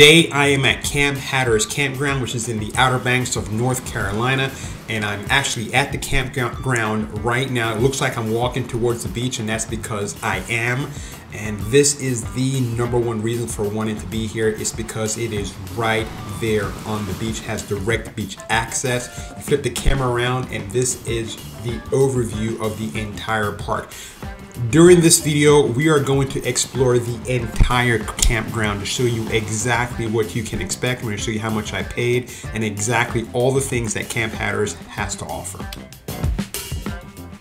Today I am at Camp Hatteras Campground, which is in the Outer Banks of North Carolina, and I'm actually at the campground right now. It looks like I'm walking towards the beach, and that's because I am. And this is the number one reason for wanting to be here is because it is right there on the beach, has direct beach access. You flip the camera around, and this is the overview of the entire park. During this video, we are going to explore the entire campground to show you exactly what you can expect. I'm going to show you how much I paid and exactly all the things that Camp Hatteras has to offer.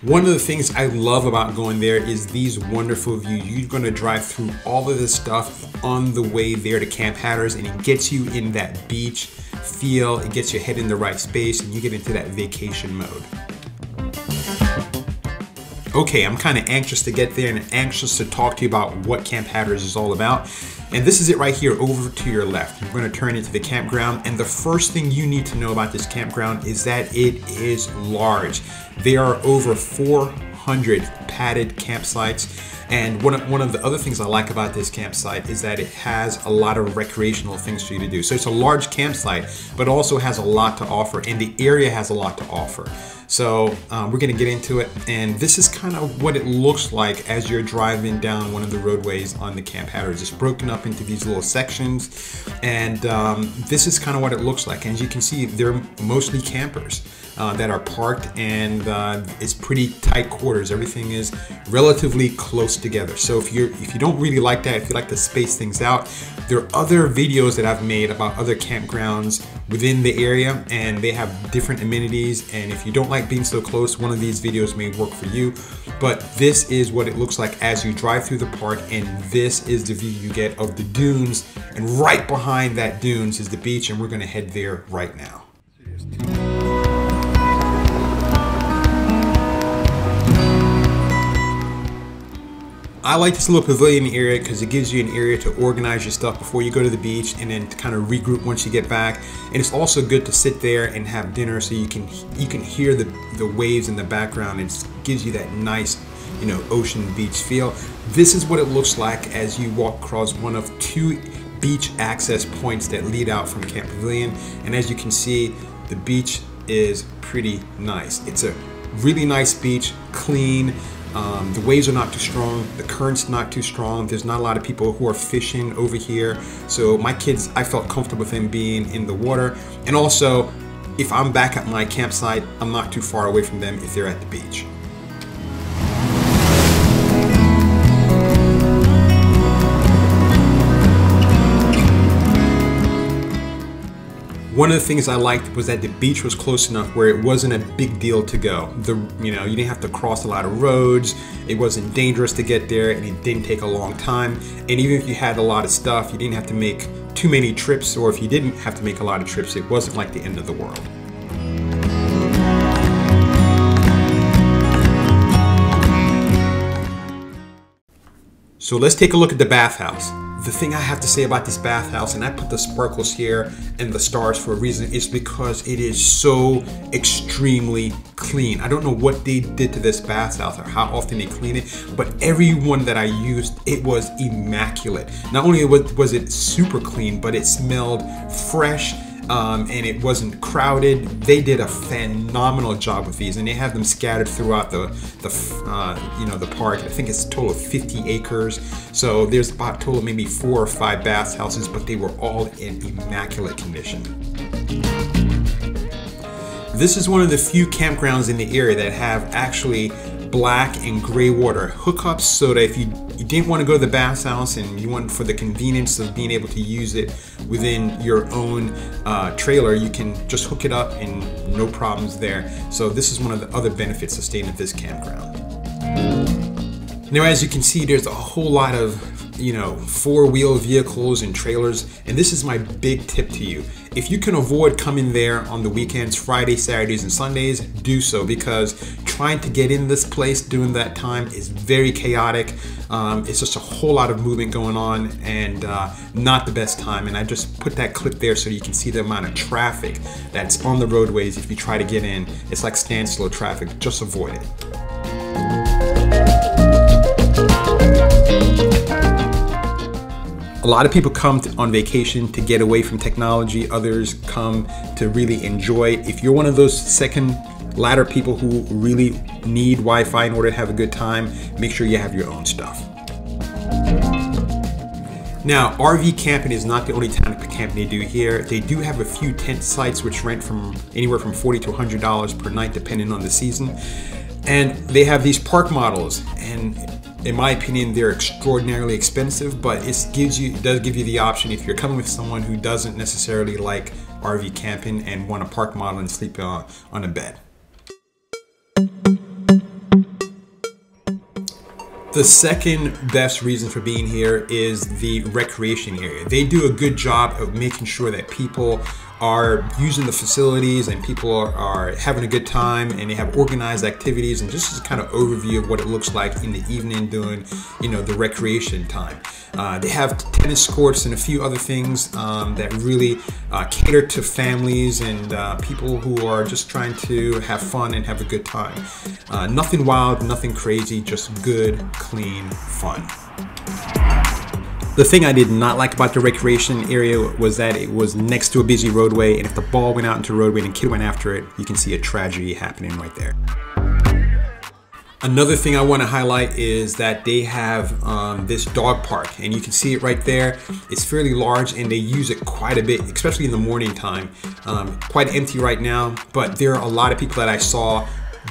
One of the things I love about going there is these wonderful views. You're going to drive through all of this stuff on the way there to Camp Hatteras and it gets you in that beach feel, it gets your head in the right space and you get into that vacation mode okay, I'm kind of anxious to get there and anxious to talk to you about what Camp Hatteras is all about. And this is it right here over to your left. You're going to turn into the campground. And the first thing you need to know about this campground is that it is large. There are over 400 padded campsites. And one of, one of the other things I like about this campsite is that it has a lot of recreational things for you to do. So it's a large campsite, but also has a lot to offer, and the area has a lot to offer. So um, we're gonna get into it. And this is kind of what it looks like as you're driving down one of the roadways on the Camp Hatteras. It's broken up into these little sections. And um, this is kind of what it looks like. And as you can see, they're mostly campers. Uh, that are parked and uh, it's pretty tight quarters. Everything is relatively close together. So if you're if you don't really like that, if you like to space things out, there are other videos that I've made about other campgrounds within the area and they have different amenities. And if you don't like being so close, one of these videos may work for you. But this is what it looks like as you drive through the park and this is the view you get of the dunes. And right behind that dunes is the beach and we're gonna head there right now. I like this little pavilion area because it gives you an area to organize your stuff before you go to the beach and then to kind of regroup once you get back. And it's also good to sit there and have dinner so you can you can hear the, the waves in the background. It gives you that nice, you know, ocean beach feel. This is what it looks like as you walk across one of two beach access points that lead out from Camp Pavilion. And as you can see, the beach is pretty nice. It's a really nice beach, clean, um, the waves are not too strong, the current's not too strong. There's not a lot of people who are fishing over here. So my kids, I felt comfortable with them being in the water. And also, if I'm back at my campsite, I'm not too far away from them if they're at the beach. One of the things I liked was that the beach was close enough where it wasn't a big deal to go. The you know you didn't have to cross a lot of roads. It wasn't dangerous to get there, and it didn't take a long time. And even if you had a lot of stuff, you didn't have to make too many trips. Or if you didn't have to make a lot of trips, it wasn't like the end of the world. So let's take a look at the bathhouse the thing I have to say about this bathhouse, and I put the sparkles here and the stars for a reason, is because it is so extremely clean. I don't know what they did to this bathhouse or how often they clean it, but every one that I used, it was immaculate. Not only was it super clean, but it smelled fresh um, and it wasn't crowded. They did a phenomenal job with these, and they have them scattered throughout the the uh, you know the park. I think it's a total of 50 acres. So there's about total maybe four or five bathhouses, but they were all in immaculate condition. This is one of the few campgrounds in the area that have actually black and gray water hookups so that if you, you didn't want to go to the bathhouse and you want for the convenience of being able to use it within your own uh, trailer, you can just hook it up and no problems there. So this is one of the other benefits of staying at this campground. Now as you can see, there's a whole lot of you know, four-wheel vehicles and trailers. And this is my big tip to you. If you can avoid coming there on the weekends, Fridays, Saturdays, and Sundays, do so because trying to get in this place during that time is very chaotic. Um, it's just a whole lot of movement going on and uh, not the best time. And I just put that clip there so you can see the amount of traffic that's on the roadways if you try to get in. It's like standstill traffic, just avoid it. A lot of people come to, on vacation to get away from technology. Others come to really enjoy. If you're one of those second ladder people who really need Wi-Fi in order to have a good time, make sure you have your own stuff. Now, RV camping is not the only type of camping they do here. They do have a few tent sites which rent from anywhere from 40 to $100 per night depending on the season. And they have these park models and in my opinion, they're extraordinarily expensive, but it gives you does give you the option if you're coming with someone who doesn't necessarily like RV camping and want a park model and sleep on, on a bed. The second best reason for being here is the recreation area. They do a good job of making sure that people are using the facilities and people are, are, having a good time and they have organized activities and just a kind of overview of what it looks like in the evening during you know the recreation time. Uh, they have tennis courts and a few other things um, that really uh, cater to families and uh, people who are just trying to have fun and have a good time. Uh, nothing wild nothing crazy just good clean fun the thing I did not like about the recreation area was that it was next to a busy roadway, and if the ball went out into a roadway and a kid went after it, you can see a tragedy happening right there. Another thing I want to highlight is that they have um, this dog park and you can see it right there. It's fairly large and they use it quite a bit, especially in the morning time. Um, quite empty right now, but there are a lot of people that I saw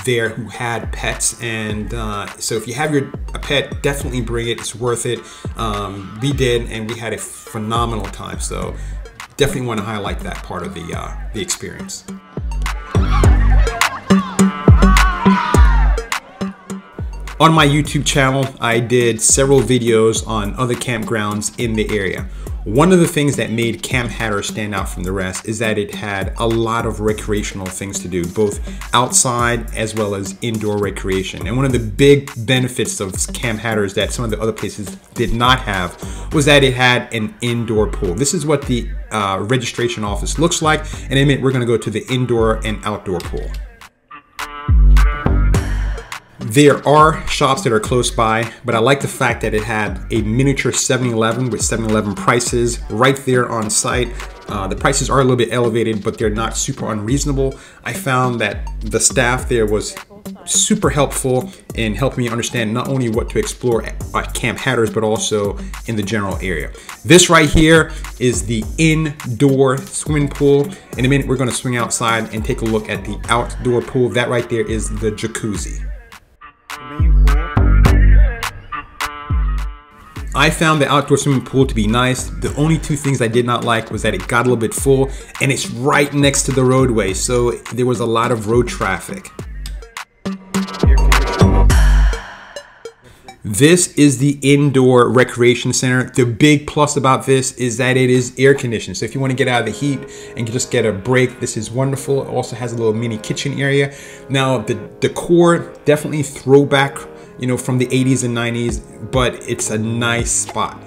there who had pets and uh, so if you have your a pet definitely bring it. It's worth it. Um, we did and we had a phenomenal time so definitely want to highlight that part of the uh, the experience. On my YouTube channel, I did several videos on other campgrounds in the area. One of the things that made Camp Hatteras stand out from the rest is that it had a lot of recreational things to do, both outside as well as indoor recreation. And one of the big benefits of Camp Hatteras that some of the other places did not have was that it had an indoor pool. This is what the uh, registration office looks like. And in a minute, we're gonna go to the indoor and outdoor pool. There are shops that are close by, but I like the fact that it had a miniature 7-Eleven with 7-Eleven prices right there on site. Uh, the prices are a little bit elevated, but they're not super unreasonable. I found that the staff there was super helpful in helping me understand not only what to explore at Camp Hatteras, but also in the general area. This right here is the indoor swimming pool. In a minute, we're gonna swing outside and take a look at the outdoor pool. That right there is the jacuzzi. I found the outdoor swimming pool to be nice. The only two things I did not like was that it got a little bit full and it's right next to the roadway, so there was a lot of road traffic. This is the indoor recreation center. The big plus about this is that it is air conditioned. So if you want to get out of the heat and just get a break, this is wonderful. It also has a little mini kitchen area. Now the decor, definitely throwback you know, from the 80s and 90s, but it's a nice spot.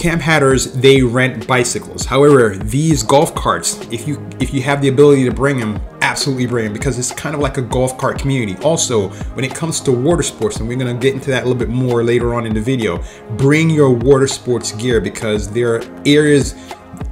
Camp Hatteras, they rent bicycles. However, these golf carts, if you if you have the ability to bring them, absolutely bring them because it's kind of like a golf cart community. Also, when it comes to water sports, and we're gonna get into that a little bit more later on in the video, bring your water sports gear because there are areas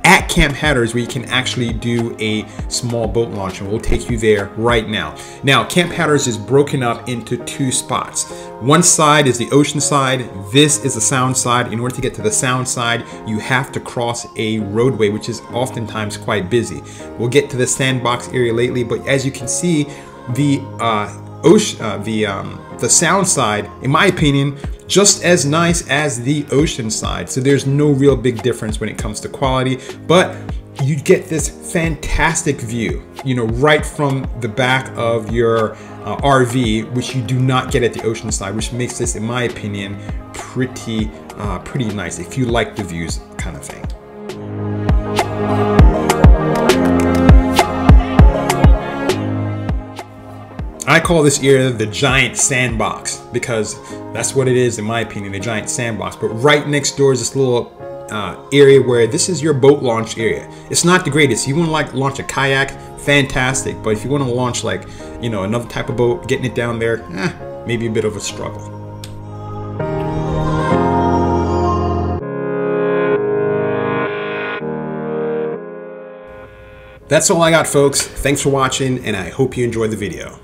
at Camp Hatteras where you can actually do a small boat launch and we'll take you there right now. Now Camp Hatteras is broken up into two spots. One side is the ocean side, this is the sound side. In order to get to the sound side, you have to cross a roadway which is oftentimes quite busy. We'll get to the sandbox area lately, but as you can see, the uh, ocean, uh, the um, the sound side, in my opinion, just as nice as the ocean side. So there's no real big difference when it comes to quality, but you get this fantastic view, you know, right from the back of your uh, RV, which you do not get at the ocean side, which makes this, in my opinion, pretty, uh, pretty nice if you like the views kind of thing. I call this area the giant sandbox because that's what it is, in my opinion, the giant sandbox. But right next door is this little uh, area where this is your boat launch area. It's not the greatest. You want to like launch a kayak, fantastic. But if you want to launch like, you know, another type of boat, getting it down there, eh, maybe a bit of a struggle. That's all I got folks. Thanks for watching and I hope you enjoyed the video.